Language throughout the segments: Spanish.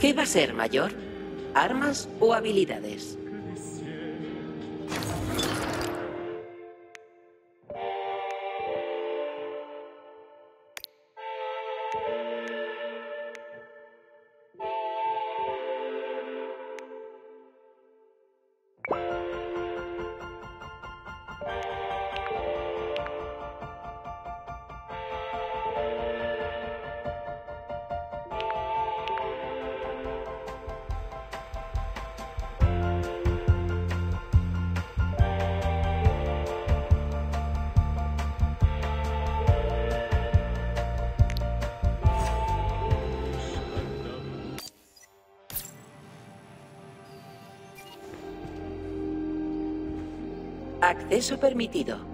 ¿Qué va a ser mayor? ¿Armas o habilidades? Acceso permitido.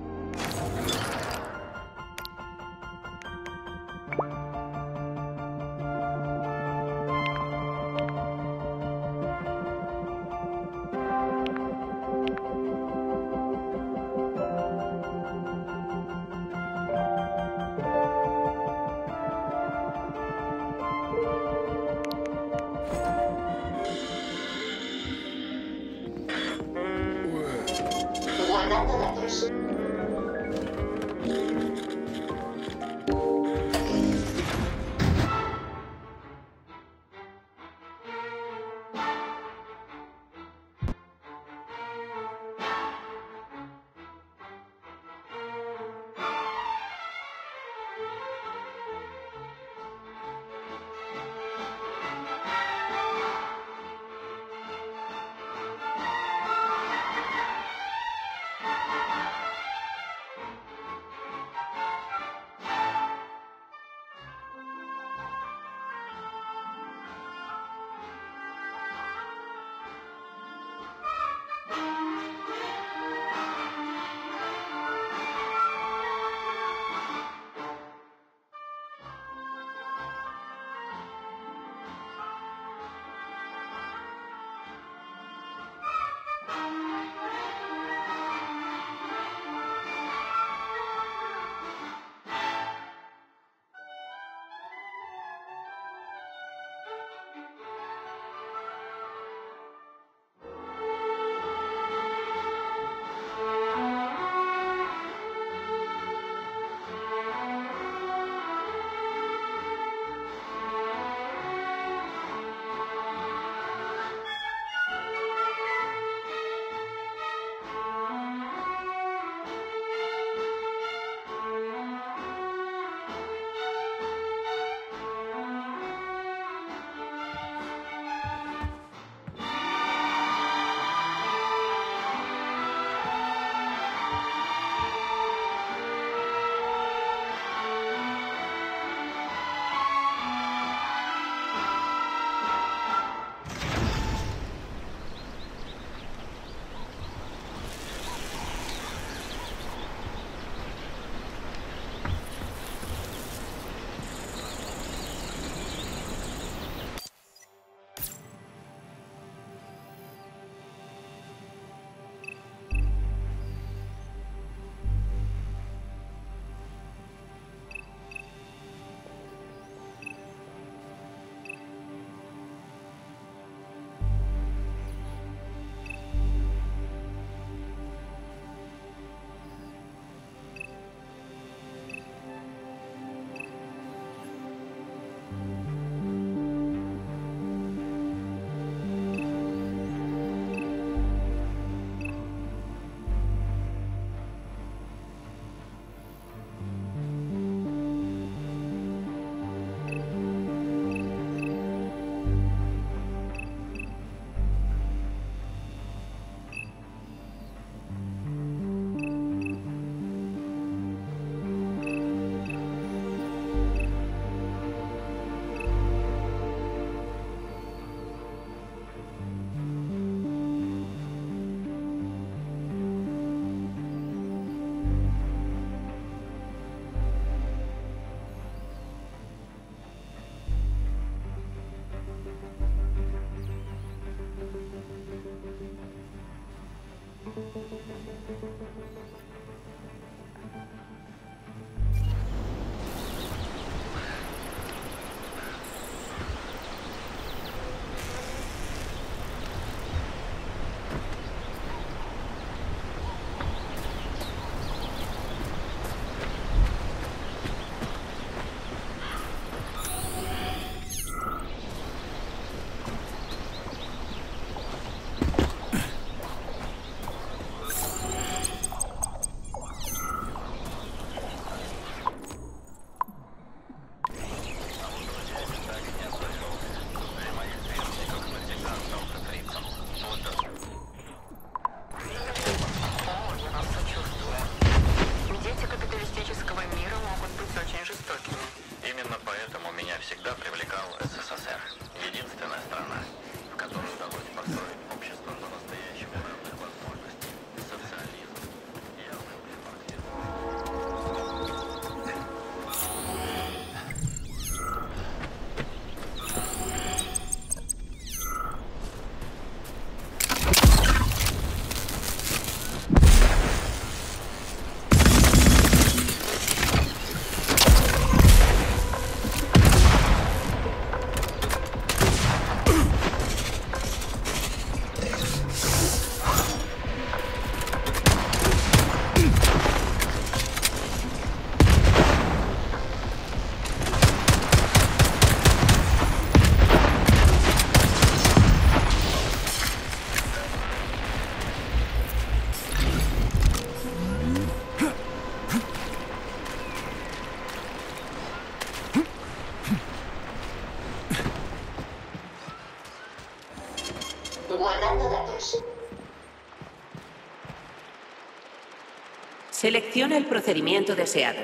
Selecciona el procedimiento deseado.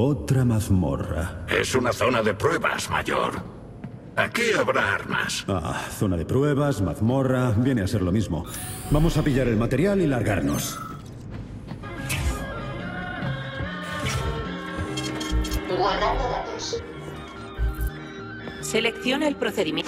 Otra mazmorra. Es una zona de pruebas, mayor. Aquí habrá armas. Ah, zona de pruebas, mazmorra, viene a ser lo mismo. Vamos a pillar el material y largarnos. Guardando datos. Selecciona el procedimiento.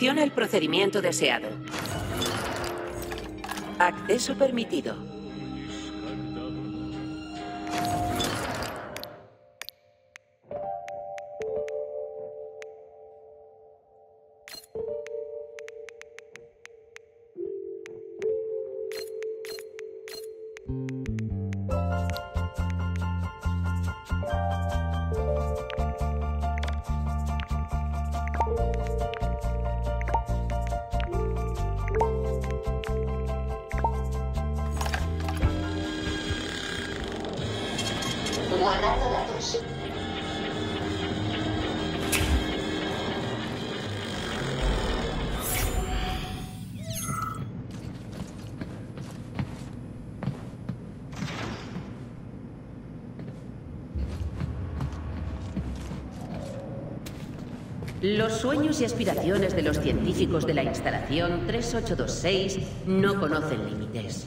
Selecciona el procedimiento deseado. Acceso permitido. Los sueños y aspiraciones de los científicos de la instalación 3826 no conocen límites.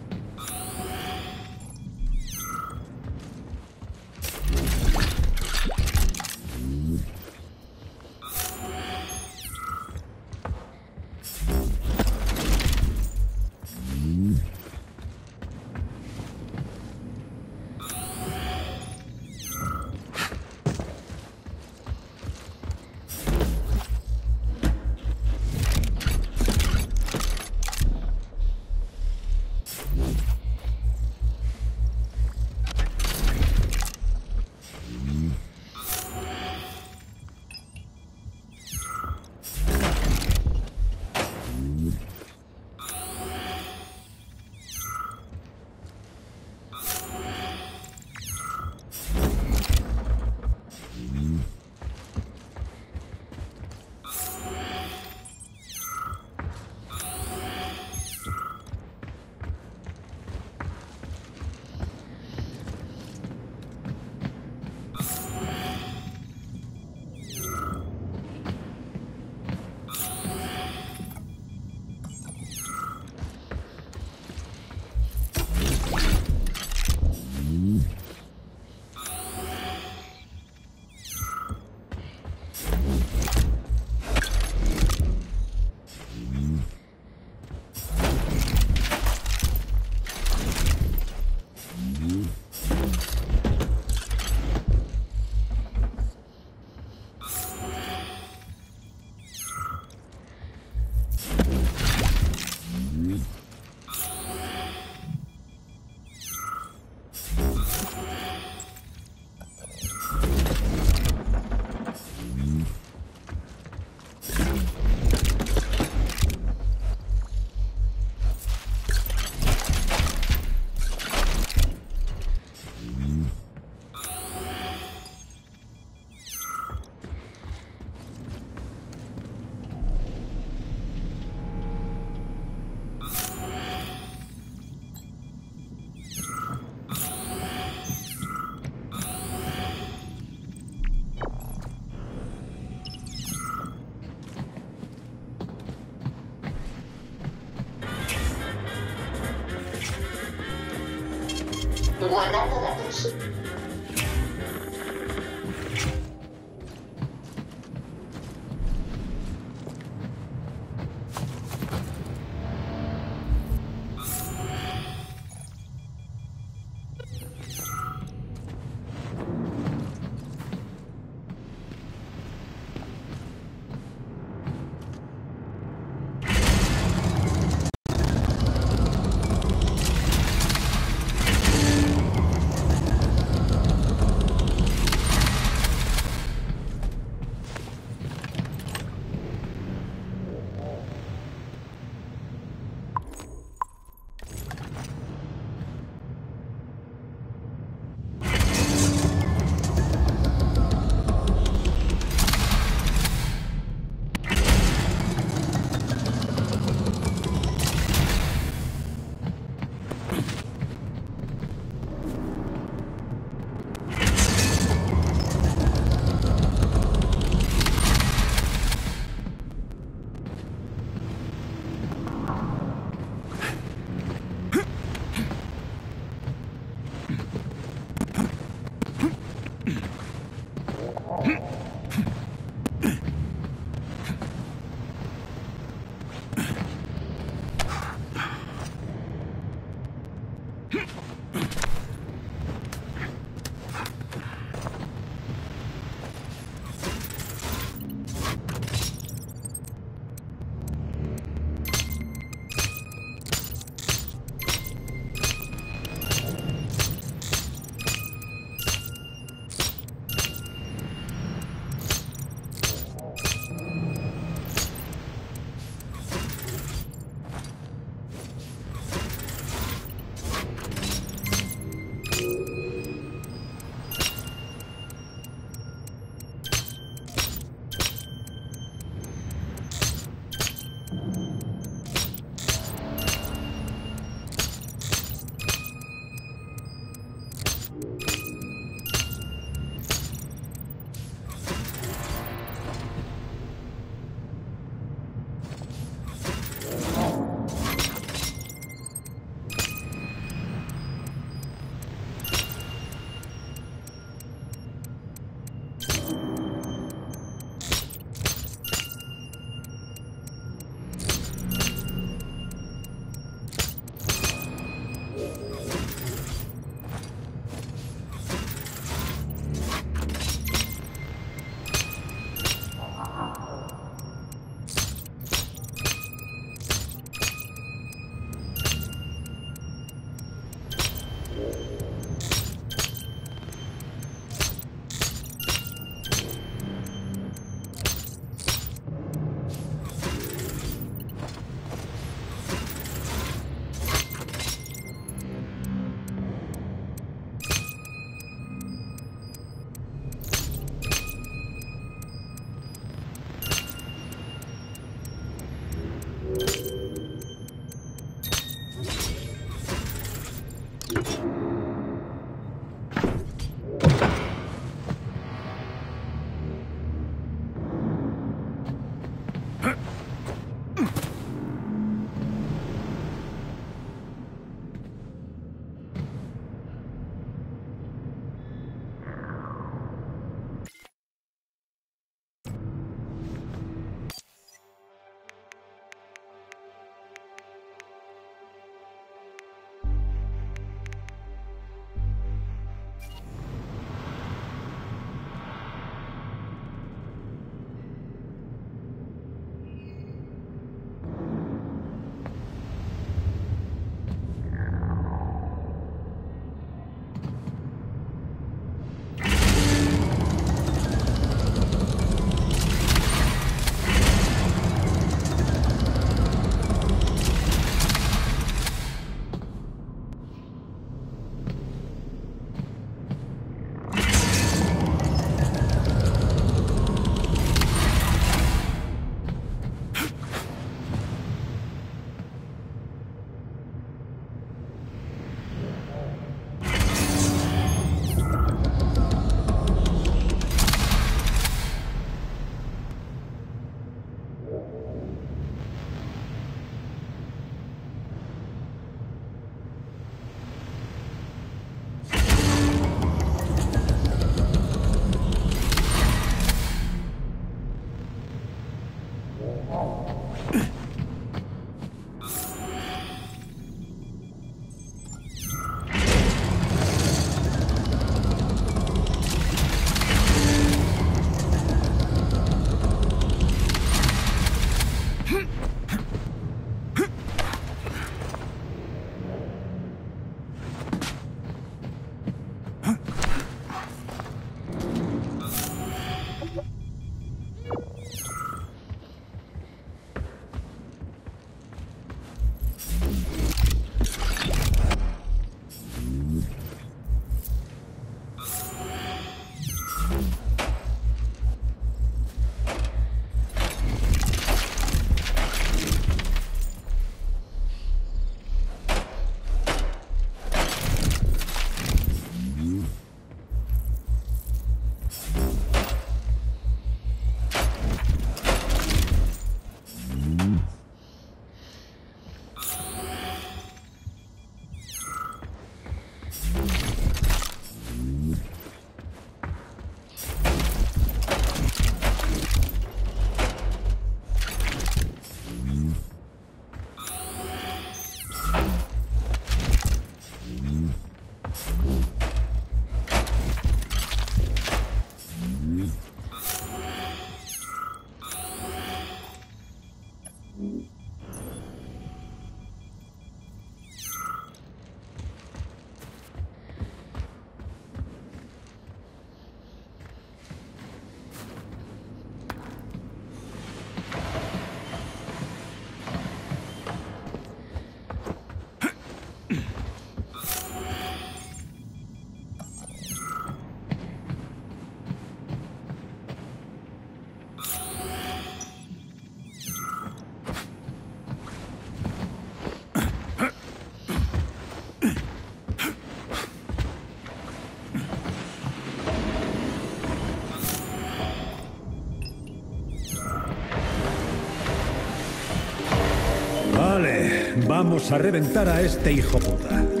Vamos a reventar a este hijo puta.